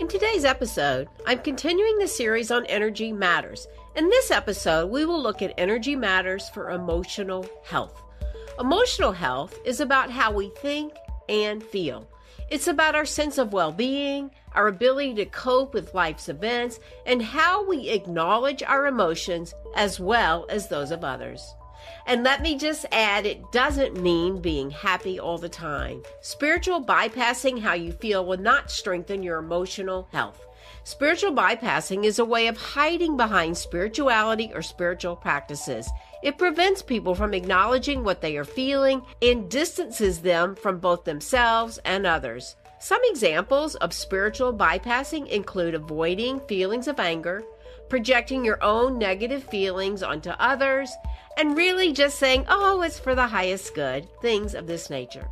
In today's episode, I'm continuing the series on energy matters. In this episode, we will look at energy matters for emotional health. Emotional health is about how we think and feel. It's about our sense of well being, our ability to cope with life's events, and how we acknowledge our emotions as well as those of others. And let me just add, it doesn't mean being happy all the time. Spiritual bypassing how you feel will not strengthen your emotional health. Spiritual bypassing is a way of hiding behind spirituality or spiritual practices. It prevents people from acknowledging what they are feeling and distances them from both themselves and others. Some examples of spiritual bypassing include avoiding feelings of anger, projecting your own negative feelings onto others, and really just saying, oh, it's for the highest good, things of this nature.